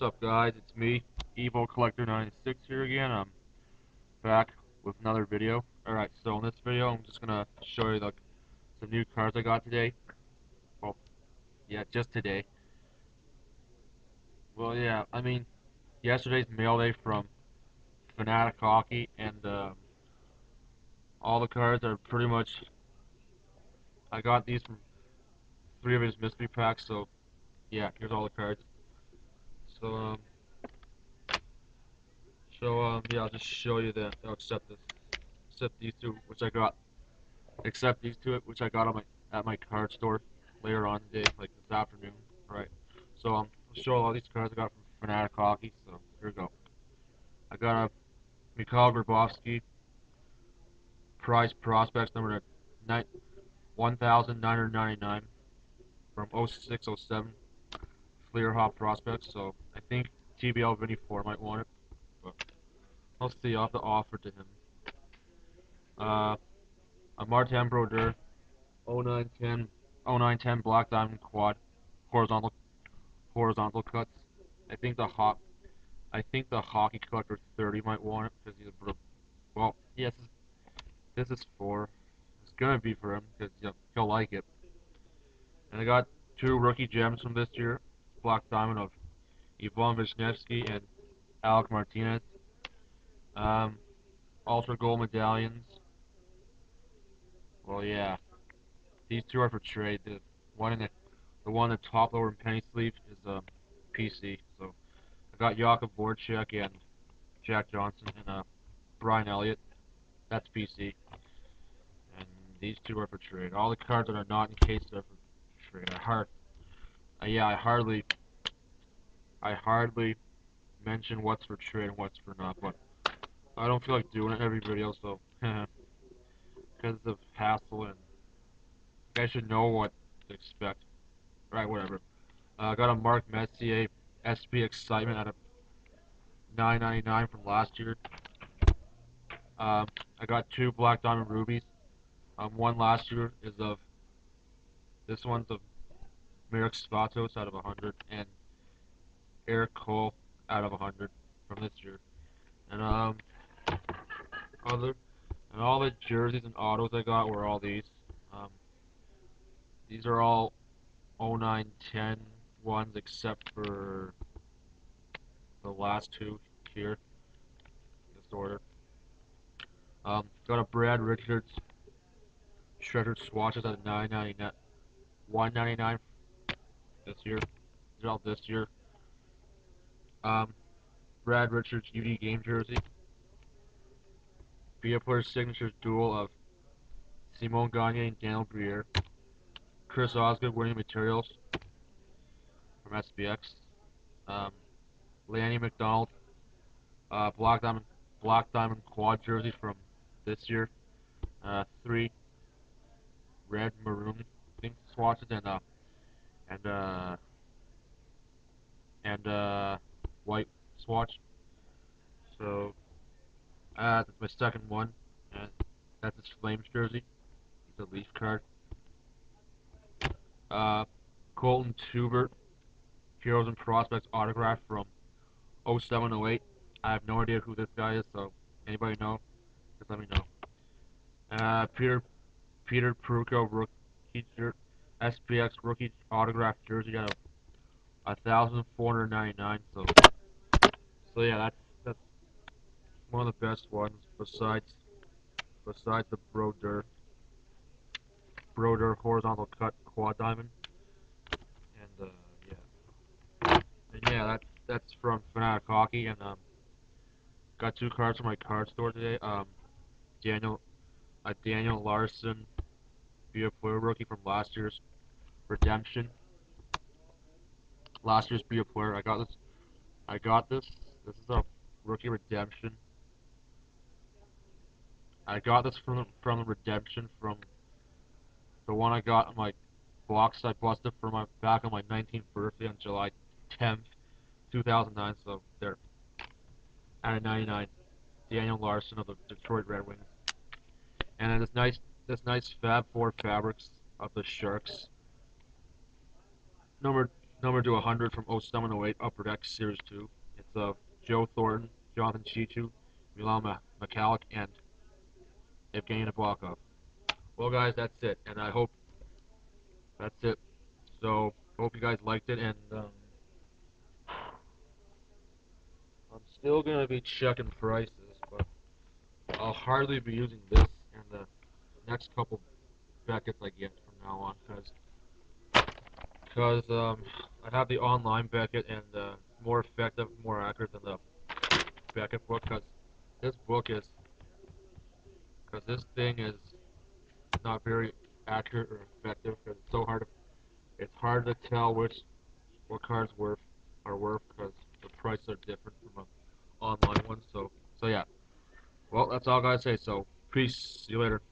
What's up, guys? It's me, Evo Collector 96 here again. I'm back with another video. Alright, so in this video, I'm just gonna show you the some new cards I got today. Well, yeah, just today. Well, yeah, I mean, yesterday's mail day from Fanatic Hockey, and uh, all the cards are pretty much. I got these from three of his mystery packs, so yeah, here's all the cards. So, um, so, um, yeah, I'll just show you that, I'll accept this, except these two, which I got, except these two, which I got on my, at my card store later on today, like this afternoon, right, so, um, I'll show all these cards I got from Fanatic Hockey, so, here we go. I got a Mikhail Grabovski, prize prospects number 1999 from 0607 Fleer Hot prospects, so I think TBL Vinny 4 might want it. I'll see, I'll have to offer to him. Uh, a Martin Brodeur 0910 0910 Black Diamond Quad horizontal horizontal cuts. I think the hop I think the hockey collector 30 might want it because he's a bro well yes this is for it's gonna be for him because he'll like it. And I got two rookie gems from this year. Black Diamond of Ivan Vishnevskiy and Alec Martinez. Um, Ultra Gold medallions. Well, yeah. These two are for trade. The one in the, the one in the top lower in penny sleeve is a um, PC. So I got Jakub Voracek and Jack Johnson and uh, Brian Elliott. That's PC. And these two are for trade. All the cards that are not in case are for trade. I hard uh, yeah, I hardly, I hardly mention what's for trade and what's for not, but I don't feel like doing it every video, so because of hassle and you guys should know what to expect. Right, whatever. Uh, I uh, got a Mark Messier SP Excitement at a 9.99 from last year. Um, I got two Black Diamond Rubies. Um, one last year is of this one's of Marek Svatos out of 100, and Erik Cole out of 100 from this year. And um, and all the jerseys and autos I got were all these. Um, these are all 09, 10 ones except for the last two here. This order. Um, got a Brad Richards shredded swatches at 9.99, 199 this year. All this year. Um, Brad Richards UD game jersey. Be a player signature duel of Simon Gagne and Daniel Briere. Chris Osgood wearing materials from SPX. Um, Lanny McDonald, uh, Black Diamond, Black Diamond quad jersey from this year. Uh, three red maroon thing swatches and uh, and uh, and uh, white swatch. So uh, that's my second one, and that's his Flames jersey. It's a Leaf card. Uh, Colton Teubert, Heroes and Prospects autograph from 0708. I have no idea who this guy is, so anybody know? Just let me know. Uh, Peter Peter Peruko rookie SPX rookie autograph jersey hundred ninety nine. So, so yeah, that's one of the best ones besides besides the Broder Brodeur horizontal cut quad diamond. And uh, yeah, and yeah, that's that's from Fanatic Hockey, and um, got two cards from my card store today. Um, Daniel, a Daniel Larsson, be a player rookie from last year's Redemption. Last year's Be a Player. I got this. I got this. This is a rookie redemption. I got this from from the redemption from the one I got on my box I busted for my back on my 19th birthday on July 10th, 2009. So there, out of 99, Daniel Larsson of the Detroit Red Wings, and then this nice this nice Fab Four fabrics of the Sharks number number to 100 from 0708 Upper Deck Series 2. It's uh, Joe Thornton, Jonathan Cheechoo, Milan Michalek, and Evgeni Nabokov. Well, guys, that's it, and I hope that's it. So, hope you guys liked it, and um, I'm still gonna be checking prices, but I'll hardly be using this and the next couple Beckett's I get from now on, because because um, I have the online Beckett and uh, more effective, more accurate than the Beckett book. Because this book is, because this thing is not very accurate or effective. Because it's so hard to, it's hard to tell which what cards worth are worth because the prices are different from an online one. So so yeah. Well, that's all I gotta say. So peace. See you later.